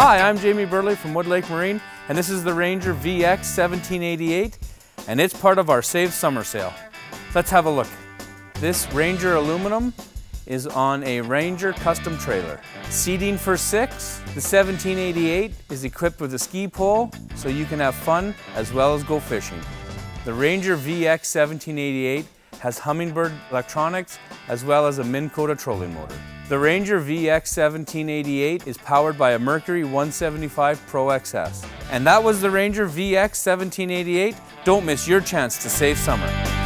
Hi, I'm Jamie Burley from Woodlake Marine, and this is the Ranger VX 1788, and it's part of our Save Summer Sale. Let's have a look. This Ranger aluminum is on a Ranger custom trailer. Seating for six, the 1788 is equipped with a ski pole so you can have fun as well as go fishing. The Ranger VX 1788 has Humminbird electronics as well as a Minn Kota trolling motor. The Ranger VX 1788 is powered by a Mercury 175 Pro XS. And that was the Ranger VX 1788. Don't miss your chance to save summer.